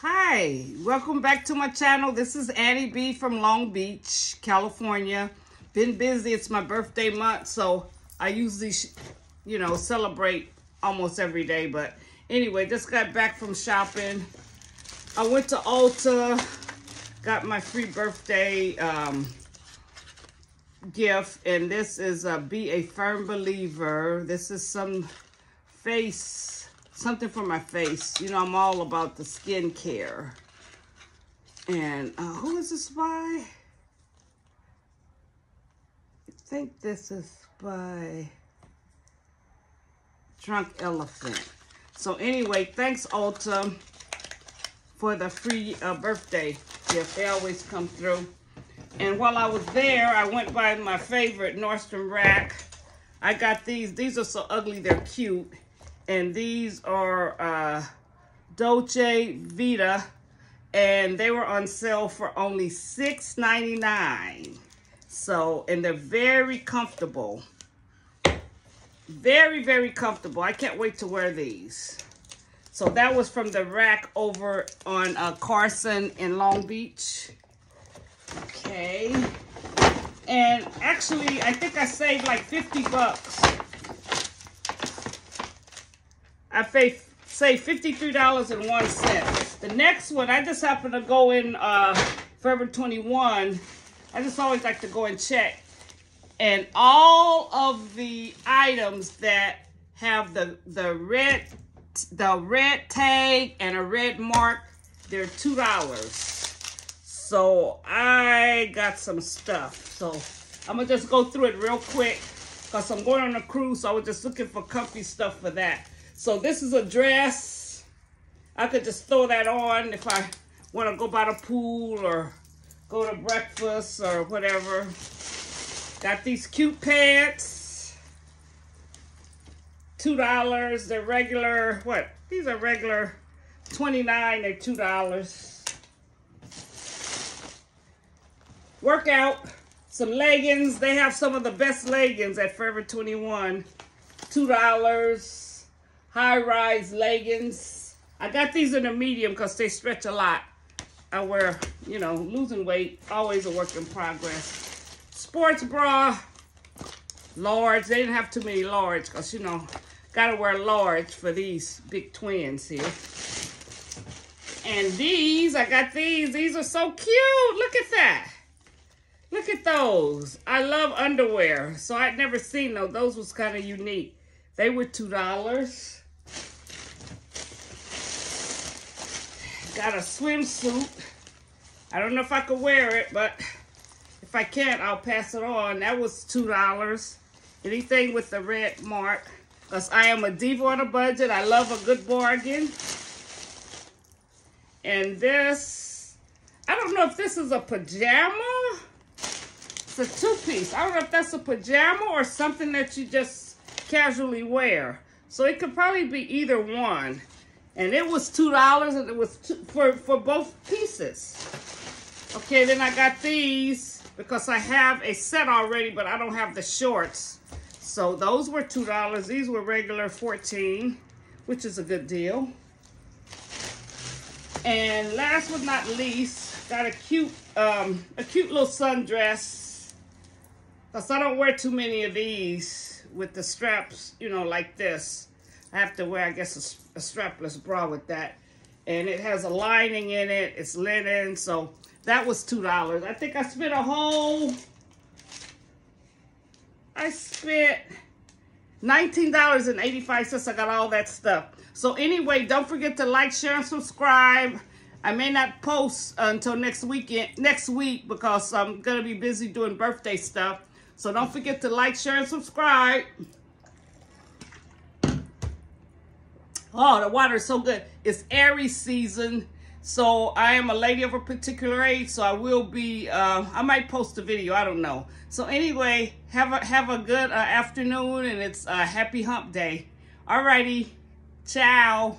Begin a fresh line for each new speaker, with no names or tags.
Hi, welcome back to my channel. This is Annie B from Long Beach, California. Been busy, it's my birthday month, so I usually, you know, celebrate almost every day. But anyway, just got back from shopping. I went to Ulta, got my free birthday um, gift, and this is a Be a Firm Believer. This is some face, something for my face. You know, I'm all about the skincare. And uh, who is this by? I think this is by Drunk Elephant. So anyway, thanks Ulta for the free uh, birthday gift. They always come through. And while I was there, I went by my favorite Nordstrom Rack. I got these. These are so ugly, they're cute. And these are uh, Dolce Vita. And they were on sale for only $6.99. So, and they're very comfortable. Very, very comfortable. I can't wait to wear these. So that was from the rack over on uh, Carson in Long Beach. Okay. And actually, I think I saved like 50 bucks. I saved $53.01. The next one, I just happen to go in uh, Forever 21. I just always like to go and check. And all of the items that have the, the red the red tag and a red mark, they're $2. So I got some stuff. So I'm gonna just go through it real quick because I'm going on a cruise. So I was just looking for comfy stuff for that. So this is a dress. I could just throw that on if I want to go by the pool or go to breakfast or whatever. Got these cute pants. $2. They're regular, what? These are regular 29 They're $2. Workout, some leggings. They have some of the best leggings at Forever 21. $2. High-rise leggings. I got these in a medium because they stretch a lot. I wear, you know, losing weight, always a work in progress. Sports bra, large. They didn't have too many large because, you know, got to wear large for these big twins here. And these, I got these. These are so cute. Look at that. Look at those. I love underwear. So I'd never seen those. Those was kind of unique. They were $2. Got a swimsuit. I don't know if I could wear it, but if I can't, I'll pass it on. That was $2. Anything with the red mark. Because I am a diva on a budget. I love a good bargain. And this, I don't know if this is a pajama it's a two-piece. I don't know if that's a pajama or something that you just casually wear. So it could probably be either one. And it was $2 and it was two, for, for both pieces. Okay, then I got these because I have a set already, but I don't have the shorts. So those were $2. These were regular 14 which is a good deal. And last but not least, got a cute, um, a cute little sundress because I don't wear too many of these with the straps, you know, like this. Have to wear, I guess, a, a strapless bra with that. And it has a lining in it. It's linen. So that was $2. I think I spent a whole... I spent $19.85. I got all that stuff. So anyway, don't forget to like, share, and subscribe. I may not post until next weekend, next week because I'm going to be busy doing birthday stuff. So don't forget to like, share, and subscribe. Oh, the water is so good. It's Aries season. So I am a lady of a particular age, so I will be, uh, I might post a video, I don't know. So anyway, have a, have a good uh, afternoon, and it's a happy hump day. Alrighty, ciao.